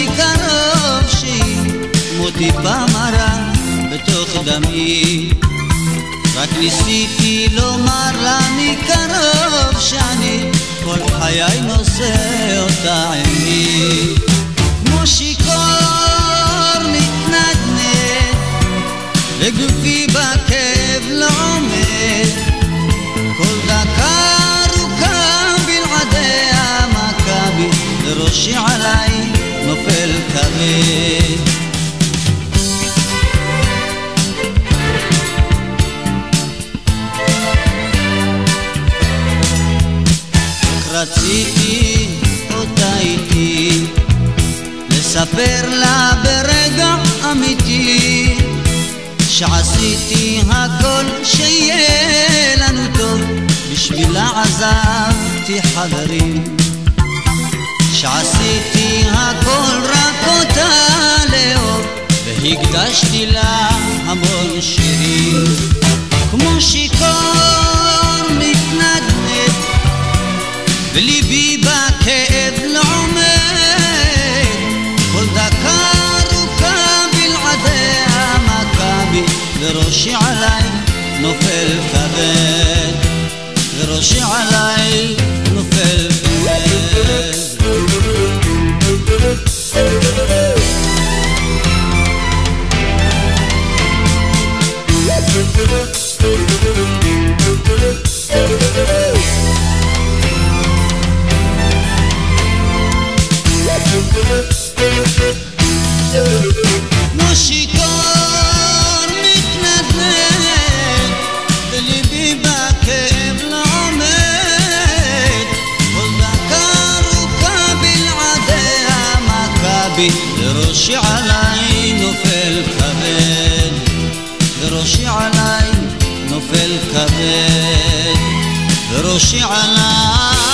לי קרוב שימו טיפה מרה בתוך דמי. רק ניסיתי לומר לה מקרוב שאני כל חיי נושא רציתי אותה איתי לספר לה ברגע אמיתי שעשיתי הכל שיהיה לנו טוב. בשבילה עזבתי חברים שעשיתי הכל רק אותה לאור והקדשתי לה המון שירים. כמו שיכור מתנדנד וליבי בכאב לא עומד. כל דקה ארוכה בלעדי המכבי וראשי עליי נופל כבד. וראשי עליי המכבי וראשי עליי נופל כבד. וראשי עליי נופל כבד. וראשי עליי